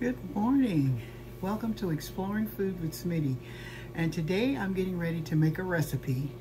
Good morning. Welcome to Exploring Food with Smitty. And today I'm getting ready to make a recipe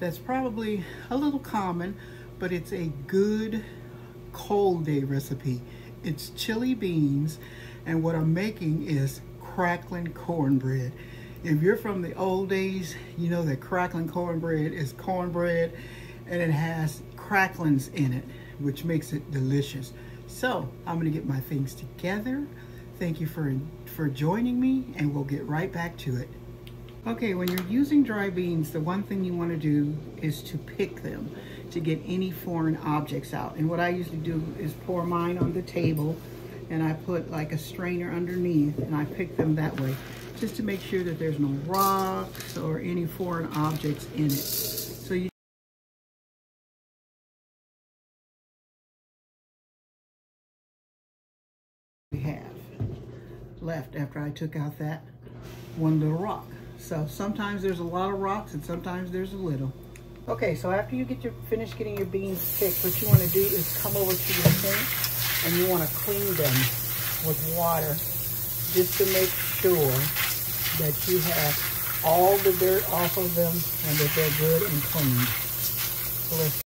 that's probably a little common, but it's a good cold day recipe. It's chili beans, and what I'm making is crackling cornbread. If you're from the old days, you know that crackling cornbread is cornbread and it has cracklings in it, which makes it delicious. So I'm gonna get my things together. Thank you for, for joining me and we'll get right back to it. Okay, when you're using dry beans, the one thing you wanna do is to pick them to get any foreign objects out. And what I usually do is pour mine on the table and I put like a strainer underneath and I pick them that way just to make sure that there's no rocks or any foreign objects in it. Left after I took out that one little rock. So sometimes there's a lot of rocks and sometimes there's a little. Okay, so after you get your finish getting your beans picked, what you want to do is come over to your sink and you want to clean them with water just to make sure that you have all the dirt off of them and that they're good and clean. So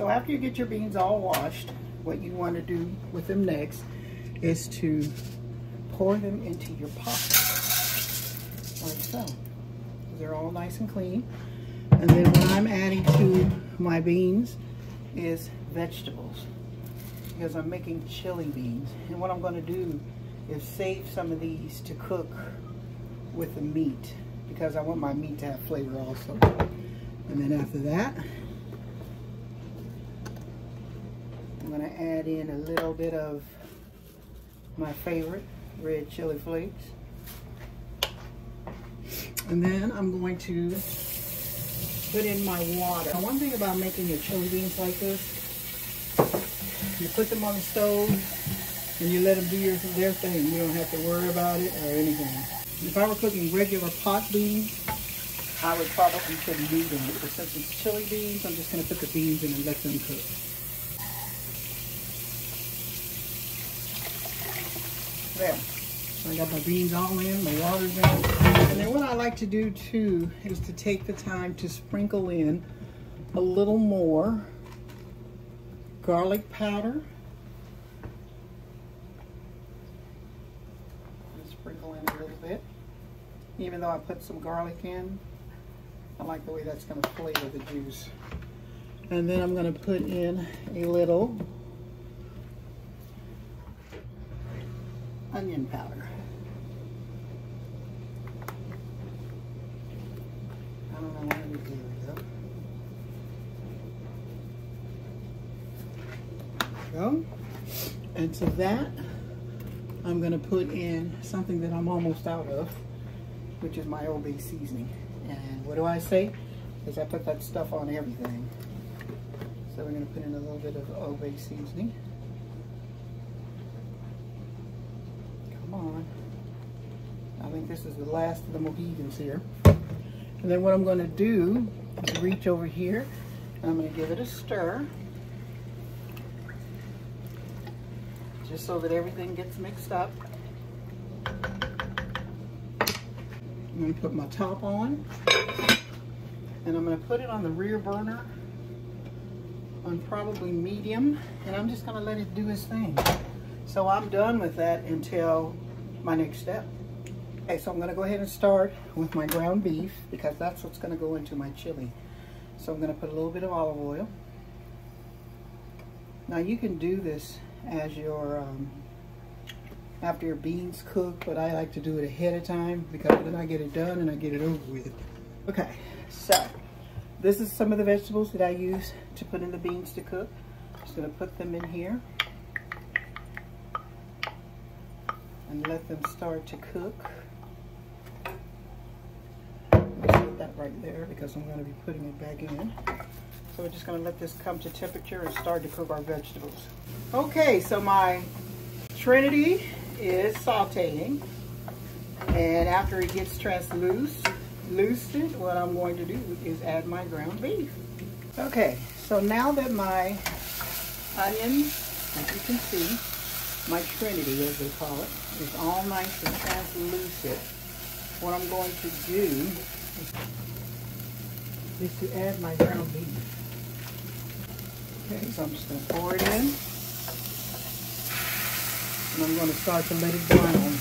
So after you get your beans all washed, what you want to do with them next is to pour them into your pot, like so. They're all nice and clean. And then what I'm adding to my beans is vegetables because I'm making chili beans. And what I'm going to do is save some of these to cook with the meat because I want my meat to have flavor also. And then after that, I'm going to add in a little bit of my favorite red chili flakes. And then I'm going to put in my water. Now, one thing about making your chili beans like this, you put them on the stove and you let them do your, their thing. You don't have to worry about it or anything. If I were cooking regular pot beans, I would probably put meat in it. But since it's chili beans, I'm just going to put the beans in and let them cook. There. So I got my beans all in, my water's in. And then what I like to do too is to take the time to sprinkle in a little more garlic powder. Just sprinkle in a little bit. Even though I put some garlic in, I like the way that's going to flavor the juice. And then I'm going to put in a little onion powder. I don't know what we do go. And to that, I'm gonna put in something that I'm almost out of, which is my Old Bay seasoning. And what do I say? Is I put that stuff on everything. So we're gonna put in a little bit of Old Bay seasoning. On. I think this is the last of the Mohicans here. And then what I'm gonna do is reach over here and I'm gonna give it a stir. just so that everything gets mixed up. I'm going to put my top on and I'm going to put it on the rear burner on probably medium and I'm just going to let it do its thing. So I'm done with that until my next step. Okay, so I'm going to go ahead and start with my ground beef because that's what's going to go into my chili. So I'm going to put a little bit of olive oil. Now you can do this as your um, after your beans cook, but I like to do it ahead of time because then I get it done and I get it over with. Okay, so this is some of the vegetables that I use to put in the beans to cook. Just gonna put them in here and let them start to cook. Put that right there because I'm gonna be putting it back in. So we're just gonna let this come to temperature and start to cook our vegetables. Okay, so my Trinity is sauteing. And after it gets translucent, what I'm going to do is add my ground beef. Okay, so now that my onions, as you can see, my trinity as they call it, is all nice and translucent. What I'm going to do is to add my ground beef. Okay, so I'm just going to pour it in. And I'm going to start to let it brown.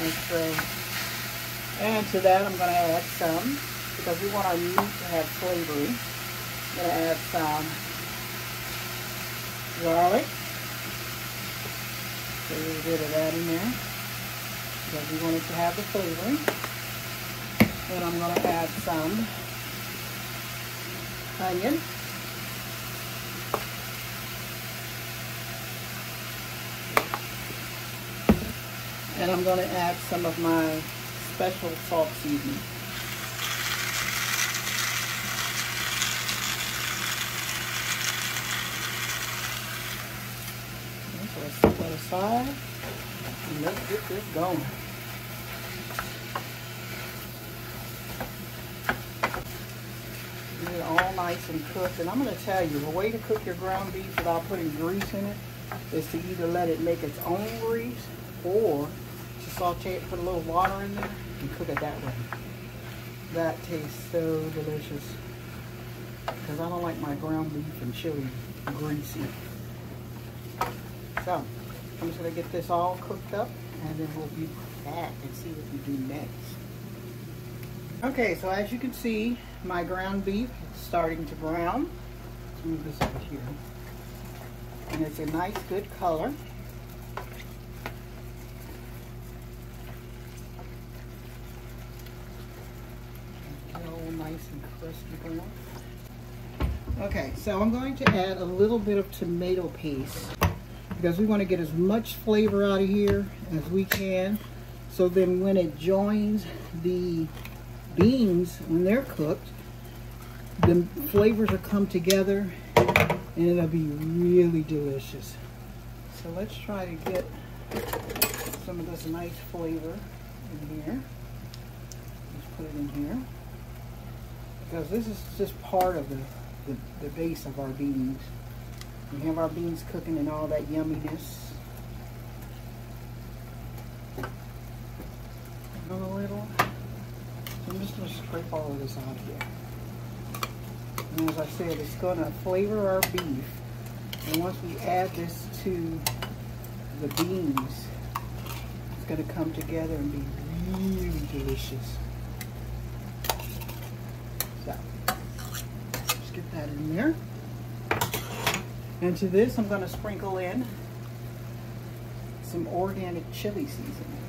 Like so. And to that I'm going to add some, because we want our meat to have flavor. To add some garlic. Put a little bit of that in there, because we want it to have the flavor. And I'm going to add some onion. And I'm going to add some of my special salt seasoning. So aside and let's get this going. Get it all nice and cooked. And I'm going to tell you, the way to cook your ground beef without putting grease in it is to either let it make its own grease or to saute it, put a little water in there and cook it that way. That tastes so delicious. Because I don't like my ground beef and chili greasy. So, I'm just going to get this all cooked up and then we'll be back and see what we do next. Okay, so as you can see, my ground beef is starting to brown. Let's move this over here. And it's a nice, good color. nice and crispy brown. Okay, so I'm going to add a little bit of tomato paste because we want to get as much flavor out of here as we can. So then when it joins the beans, when they're cooked, the flavors will come together and it'll be really delicious. So let's try to get some of this nice flavor in here. Let's put it in here because this is just part of the, the, the base of our beans. We have our beans cooking and all that yumminess. a little. So I'm just going to scrape all of this out here. And as I said, it's going to flavor our beef. And once we add this to the beans, it's going to come together and be really delicious. So, just get that in there. And to this, I'm going to sprinkle in some organic chili seasoning.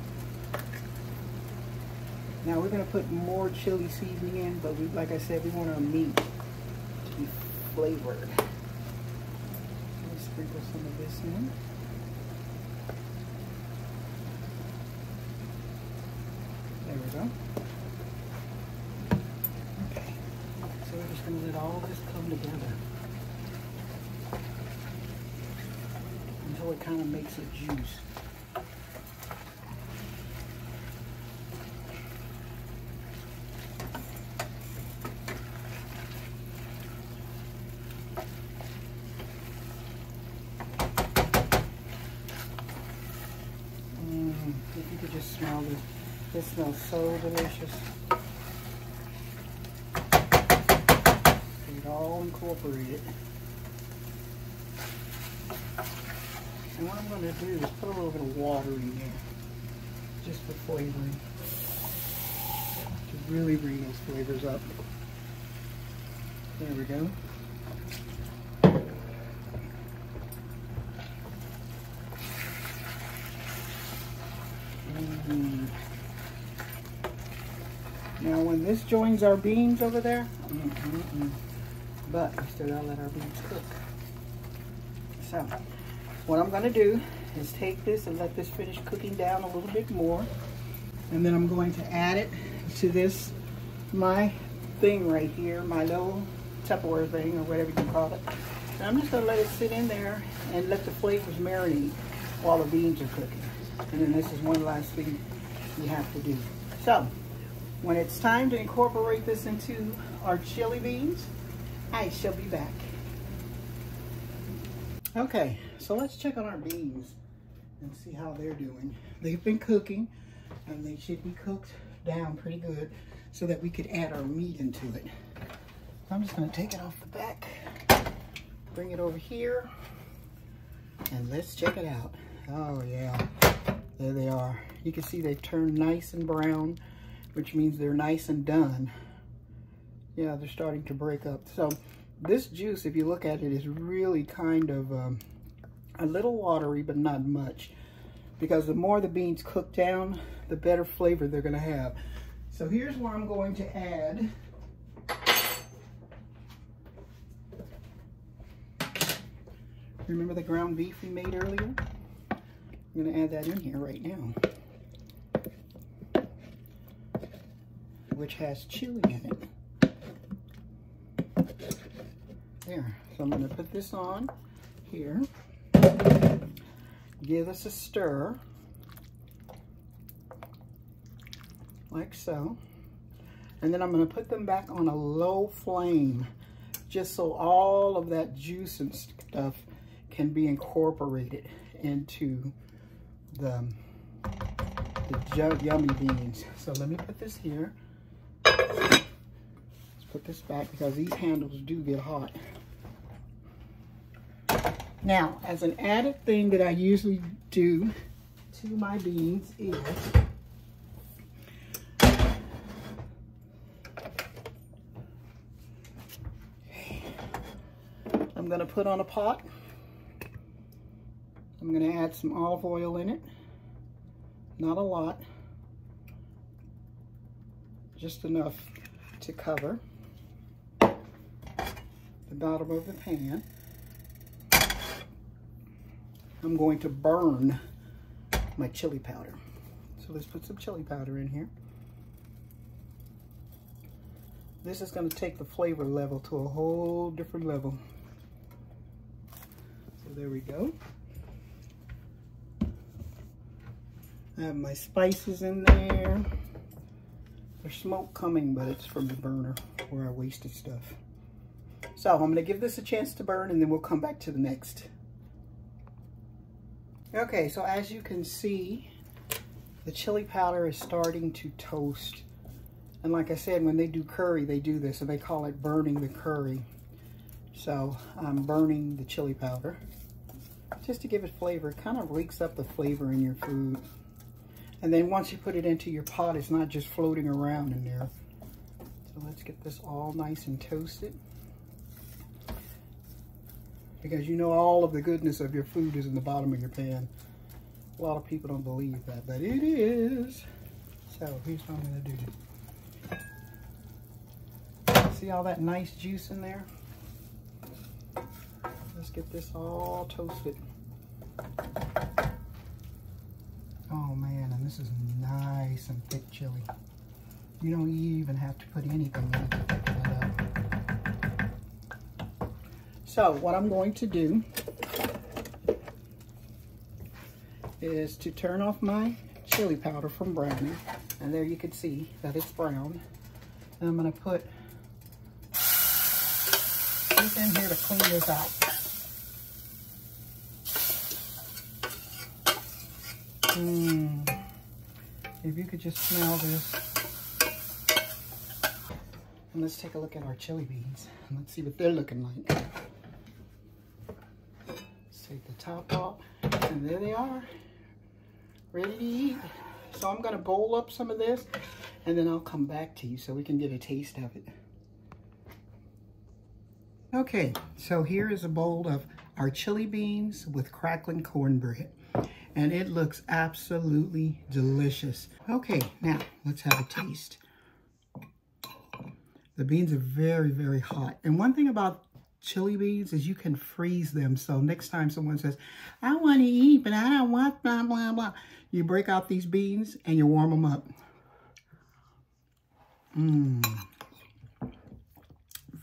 Now we're going to put more chili seasoning in, but we, like I said, we want our meat to be flavored. Let's sprinkle some of this in. There we go. and let all this come together until it kind of makes a juice. Mm. This smells so delicious. It all incorporated. And what I'm going to do is put a little bit of water in there, just for flavoring, to really bring those flavors up. There we go. Mm. Now when this joins our beans over there, mm -mm but we still gotta let our beans cook. So, what I'm gonna do is take this and let this finish cooking down a little bit more. And then I'm going to add it to this, my thing right here, my little Tupperware thing or whatever you call it. And I'm just gonna let it sit in there and let the flavors marinate while the beans are cooking. And then this is one last thing you have to do. So, when it's time to incorporate this into our chili beans, I shall be back. Okay, so let's check on our beans and see how they're doing. They've been cooking and they should be cooked down pretty good so that we could add our meat into it. I'm just gonna take it off the back, bring it over here, and let's check it out. Oh yeah, there they are. You can see they've turned nice and brown, which means they're nice and done. Yeah, they're starting to break up. So this juice, if you look at it, is really kind of um, a little watery, but not much. Because the more the beans cook down, the better flavor they're gonna have. So here's where I'm going to add Remember the ground beef we made earlier? I'm gonna add that in here right now. Which has chili in it. There, so I'm gonna put this on here. Give us a stir. Like so. And then I'm gonna put them back on a low flame just so all of that juice and stuff can be incorporated into the, the yummy beans. So let me put this here. Let's put this back because these handles do get hot. Now, as an added thing that I usually do to my beans is I'm going to put on a pot I'm going to add some olive oil in it. Not a lot. Just enough to cover the bottom of the pan. I'm going to burn my chili powder. So let's put some chili powder in here. This is going to take the flavor level to a whole different level. So there we go. I have my spices in there. There's smoke coming, but it's from the burner where I wasted stuff. So I'm gonna give this a chance to burn and then we'll come back to the next. Okay, so as you can see, the chili powder is starting to toast. And like I said, when they do curry, they do this, and they call it burning the curry. So I'm burning the chili powder just to give it flavor. It kind of wakes up the flavor in your food. And then once you put it into your pot, it's not just floating around in there. So let's get this all nice and toasted. Because you know all of the goodness of your food is in the bottom of your pan. A lot of people don't believe that, but it is. So here's what I'm gonna do. See all that nice juice in there? Let's get this all toasted. Oh man, and this is nice and thick chili. You don't even have to put anything in it. So what I'm going to do is to turn off my chili powder from browning. And there you can see that it's brown. And I'm gonna put this in here to clean this out. Mmm. If you could just smell this. And let's take a look at our chili beans. And let's see what they're looking like. Take the top off. And there they are. Ready to eat. So I'm to bowl up some of this. And then I'll come back to you so we can get a taste of it. Okay, so here is a bowl of our chili beans with crackling cornbread and it looks absolutely delicious. Okay, now let's have a taste. The beans are very, very hot. And one thing about chili beans is you can freeze them. So next time someone says, I want to eat, but I don't want blah, blah, blah. You break out these beans and you warm them up. Mmm.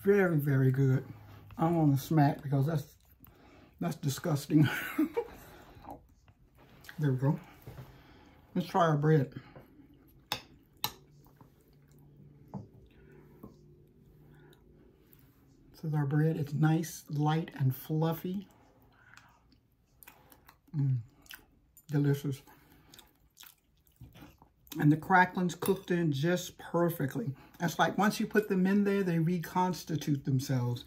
Very, very good. I want to smack because that's that's disgusting. There we go. Let's try our bread. This is our bread. It's nice, light, and fluffy. Mm, delicious. And the cracklings cooked in just perfectly. It's like once you put them in there, they reconstitute themselves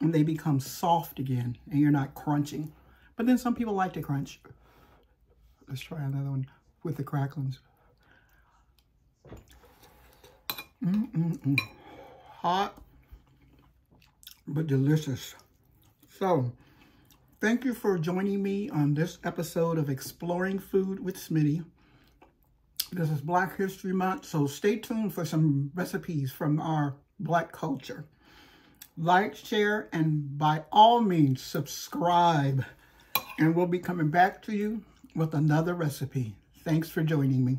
and they become soft again and you're not crunching. But then some people like to crunch. Let's try another one with the cracklings. Mm -mm -mm. Hot, but delicious. So, thank you for joining me on this episode of Exploring Food with Smitty. This is Black History Month, so stay tuned for some recipes from our Black culture. Like, share, and by all means, subscribe. And we'll be coming back to you with another recipe. Thanks for joining me.